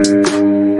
Música